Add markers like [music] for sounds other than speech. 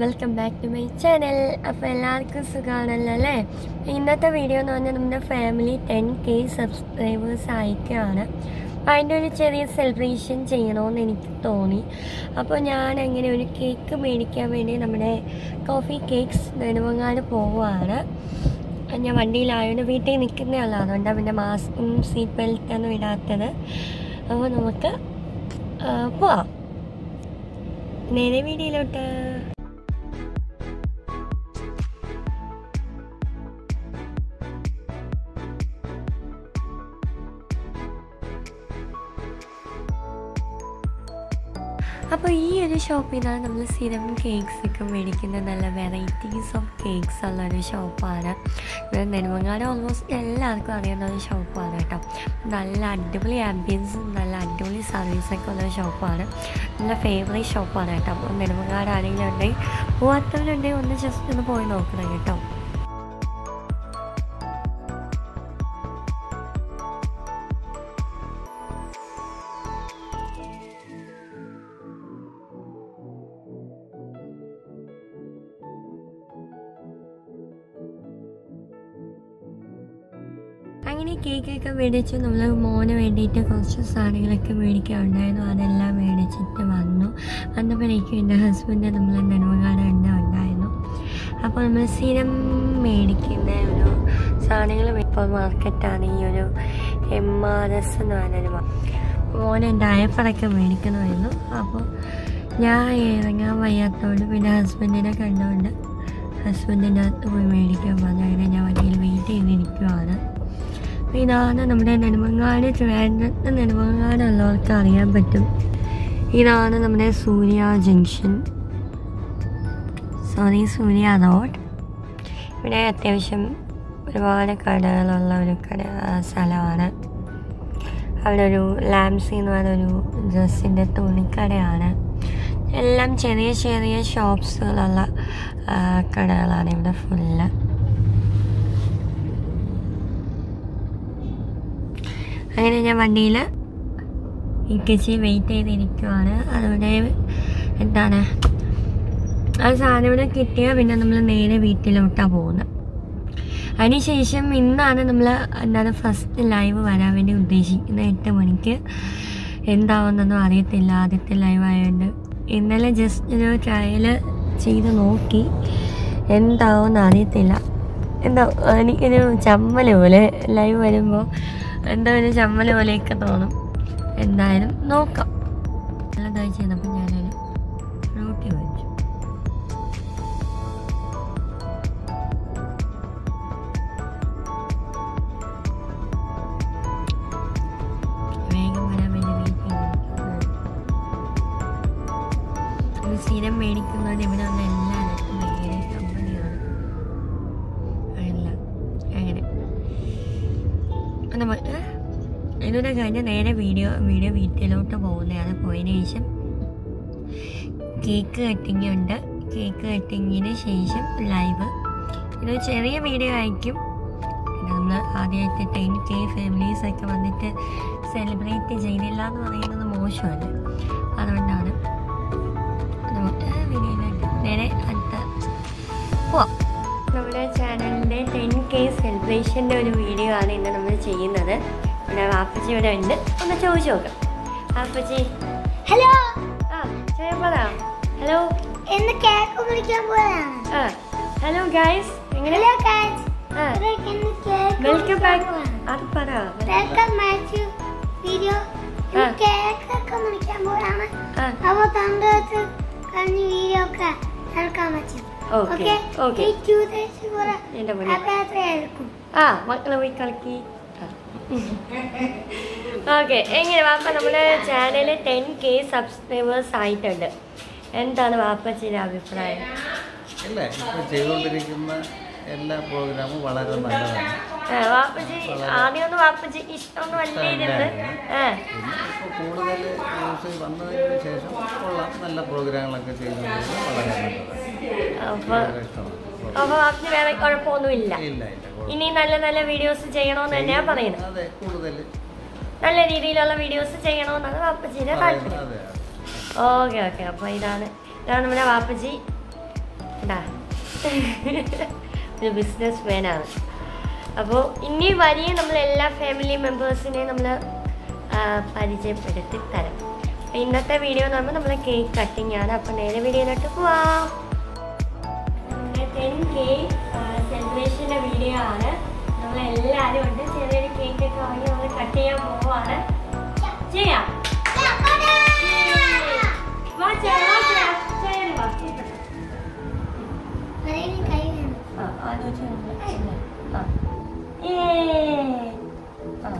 Welcome back to my channel അപ്പോൾ എല്ലാവർക്കും സുഖമാണല്ലോ അല്ലേ ഇന്നത്തെ വീഡിയോ എന്ന് പറഞ്ഞാൽ നമ്മുടെ ഫാമിലി ടെൻ കെ സബ്സ്ക്രൈബേഴ്സ് ആയിട്ടാണ്. അപ്പോൾ അതിന്റെ ഒരു ചെറിയ സെലിബ്രേഷൻ ചെയ്യണമെന്ന് എനിക്ക് തോന്നി. അപ്പോൾ ഞാൻ അങ്ങനെ ഒരു കേക്ക് മേടിക്കാൻ വേണ്ടി നമ്മുടെ കോഫി കേക്ക്സ് നെടുമങ്ങാട് പോവുകയാണ്. ഞാൻ വണ്ടിയിലായതുകൊണ്ട് വീട്ടിൽ നിൽക്കുന്നതല്ല അതുകൊണ്ടാണ് പിന്നെ മാസ്കും സീറ്റ് ബെൽറ്റ് ബെൽറ്റൊന്നും ഇടാത്തത്. അപ്പോൾ നമുക്ക് പോവാം. നേരെ വീഡിയോയിലോട്ട്. അപ്പോൾ ഈ ഒരു ഷോപ്പിൽ നിന്നാണ് നമ്മൾ സ്ഥിരം കേക്ക്സ് ഒക്കെ മേടിക്കുന്ന നല്ല വെറൈറ്റീസ് ഓഫ് കേക്ക്സ് ഉള്ള ഒരു ഷോപ്പാണ്. ഇവിടെ നെടുമങ്ങാട് ഓൾമോസ്റ്റ് എല്ലാവർക്കും അറിയുന്ന ഒരു ഷോപ്പാണ് കേട്ടോ. നല്ല അടിപൊളി ആംബിയൻസും നല്ല അടിപൊളി സർവീസൊക്കെ ഉള്ള ഷോപ്പാണ്. നല്ല ഫേവറേറ്റ് ഷോപ്പാണ് കേട്ടോ. അപ്പോൾ നെടുമങ്ങാട് ആരെങ്കിലും ഉണ്ടെങ്കിൽ പോവാത്തവരുണ്ടെങ്കിൽ ഒന്ന് ജസ്റ്റ് ഒന്ന് പോയി നോക്കണം കേട്ടോ. അങ്ങനെ കേക്കൊക്കെ മേടിച്ചു നമ്മൾ മോന് വേണ്ടിയിട്ട് കുറച്ച് സാധനങ്ങളൊക്കെ മേടിക്കാറുണ്ടായിരുന്നു അതെല്ലാം മേടിച്ചിട്ട് വന്നു. വന്നപ്പോഴേക്കും എന്റെ ഹസ്ബൻഡ് നമ്മൾ തന്നെ ഉണ്ടായിരുന്നു. അപ്പോൾ നമ്മൾ സ്ഥിരം മേടിക്കുന്ന ഒരു സാധനങ്ങൾ ഇപ്പോൾ മാർക്കറ്റാണ് ഈ ഒരു എം ആർ എസ് എന്ന് പറഞ്ഞൊരു മോൻ അയപ്പറൊക്കെ മേടിക്കണമായിരുന്നു. അപ്പോൾ ഞാൻ ഇറങ്ങാൻ വയ്യാത്തതുകൊണ്ട് പിന്നെ ഹസ്ബൻഡിനെ കണ്ടുകൊണ്ട് ഹസ്ബൻഡിന്റെ അകത്ത് പോയി മേടിക്കാൻ പറഞ്ഞു അങ്ങനെ ഞാൻ വണ്ടിയിൽ വെയിറ്റ് ചെയ്തിരിക്കുവാണ് ഇതാണ് നമ്മുടെ നെടുമങ്ങാട് ട്രിവാൻഡ്രത്ത് നെടുമങ്ങാടുള്ളവർക്ക് അറിയാൻ പറ്റും. ഇതാണ് നമ്മുടെ Surya junction. Sorry Surya road. ഇവിടെ അത്യാവശ്യം ഒരുപാട് കടകളുള്ള ഒരു കട സ്ഥലമാണ്. അവിടെ ഒരു ലാംസി എന്ന് പറഞ്ഞൊരു ഡ്രസ്സിന്റെ തുണിക്കടയാണ്. എല്ലാം ചെറിയ ചെറിയ ഷോപ്സുകളുള്ള കടകളാണ് ഇവിടെ ഫുള്ള് അങ്ങനെ ഞാൻ വണ്ടിയിൽ ഇക്കച്ചി വെയിറ്റ് ചെയ്തിരിക്കുവാണ്. അതുകൊണ്ട് എന്താണ് ആ സാധനം ഇവിടെ കിട്ടിയാൽ പിന്നെ നമ്മൾ നേരെ വീട്ടിലോട്ടാണ് പോകുന്നത് അതിനുശേഷം ഇന്നാണ് നമ്മൾ എന്താണ് ഫസ്റ്റ് ലൈവ് വരാൻ വേണ്ടി ഉദ്ദേശിക്കുന്നത് എട്ട് മണിക്ക് എന്താവുന്നൊന്നും അറിയത്തില്ല. ആദ്യത്തെ ലൈവ് ആയതുകൊണ്ട് ഇന്നലെ ജസ്റ്റ് ഒരു ട്രയൽ ചെയ്ത് നോക്കി. എന്താവുമെന്ന് അറിയത്തില്ല എന്താ എനിക്കൊരു ചമ്മൽ പോലെ ലൈവ് വരുമ്പോൾ എന്തോ ഒരു ചമ്മൽ പോലെയൊക്കെ തോന്നും. എന്തായാലും നോക്കാം. നല്ലതായി ചെയ്തപ്പോൾ ഞാനൊരു റൂട്ടി വെച്ചു. നമ്മൾ ഇതൊക്കെ കഴിഞ്ഞ് നേരെ വീഡിയോ വീഡിയോ വീട്ടിലോട്ട് പോകുന്നതാണ്. പോയതിന് ശേഷം കേക്ക് കട്ടിങ് ഉണ്ട്. കേക്ക് കട്ടിങ്ങിന് ശേഷം ലൈവ് ഇത് ചെറിയ വീഡിയോ ആയിരിക്കും. നമ്മൾ ആദ്യമായിട്ട് ടെൻ കെ ഫാമിലീസൊക്കെ വന്നിട്ട് സെലിബ്രേറ്റ് ചെയ്തില്ല എന്ന് പറയുന്നത് മോശമല്ല സെലിബ്രേഷന്റെ ഒരു വീഡിയോ ആണ് ഇന്ന് നമ്മൾ ചെയ്യുന്നത്. ഇവിടെ വാപ്പച്ചി ഇവിടെ ഉണ്ട്. ഒന്ന് ചോദിച്ചു നോക്കാം. വാപ്പച്ചി. ഹലോ ആ ചെയ്യാൻ ഹലോ എന്ന് കേക്ക് മുറിക്കാൻ പോയതാണ് ആ ഹലോ ഗൈസ് എങ്ങനെ? ഹലോ ഗൈസ് വെൽക്കം ബാക്ക് അത് പറ? Welcome video. കേക്ക് ഒക്കെ തണ്ടത്ത് കഴിഞ്ഞ വീഡിയോ ഒക്കെ കേൾക്കാൻ പറ്റും. ഓക്കെ ആ മക്കളെ പോയി കളിക്കി. ഓക്കെ [laughs] എങ്ങനെ വാപ്പ നമ്മുടെ ചാനൽ ടെൻ കെ സബ്സ്ക്രൈബേഴ്സ് ആയിട്ടുണ്ട്? എന്താണ് വാപ്പച്ചിയുടെ അഭിപ്രായം? ചെയ്തുകൊണ്ടിരിക്കുന്ന എല്ലാ പ്രോഗ്രാമും വളരെ നല്ലതാണ്. ആദ്യമൊന്നും വാപ്പജി ഇഷ്ടമൊന്നും അല്ലായിരുന്നു. കൂടുതൽ ന്യൂസ് വന്നതിന് ശേഷം ഉള്ള നല്ല പ്രോഗ്രാമുകളൊക്കെ ചെയ്തു വളരെ നല്ലതാണ്. ഇഷ്ടമാണ്. വേറെ കുഴപ്പമൊന്നുമില്ല. ഇനി നല്ല നല്ല വീഡിയോസ് ചെയ്യണമെന്ന് തന്നെയാ പറയുന്നത്. നല്ല രീതിയിലുള്ള വീഡിയോസ് ചെയ്യണമെന്നാണ് വാപ്പജിയുടെ താല്പര്യം. Okay okay. അപ്പൊ ഇതാണ്. ഇതാണ് നമ്മുടെ വാപ്പജി ഇതാ. ഒരു ബിസിനസ് മാനാണ് അപ്പോൾ ഇനി വരെയും നമ്മൾ എല്ലാ ഫാമിലി മെമ്പേഴ്സിനെയും നമ്മൾ പരിചയപ്പെടുത്തി തരാം. ഇന്നത്തെ വീഡിയോ എന്ന് പറയുമ്പോൾ നമ്മൾ കേക്ക് കട്ടിങ് ആണ്. അപ്പോൾ നേരെ വീഡിയോയിലോട്ട് പോവാം. നമ്മുടെ ടെൻ കെ സെലിബ്രേഷന്റെ വീഡിയോ ആണ്. നമ്മളെല്ലാവരും ഉണ്ട്. ചെറിയൊരു കേക്ക് ഒക്കെ വാങ്ങി നമ്മൾ കട്ട് ചെയ്യാൻ പോവാണ്. ചെയ്യാം. ആലോചിച്ച് ആ ഏ ആ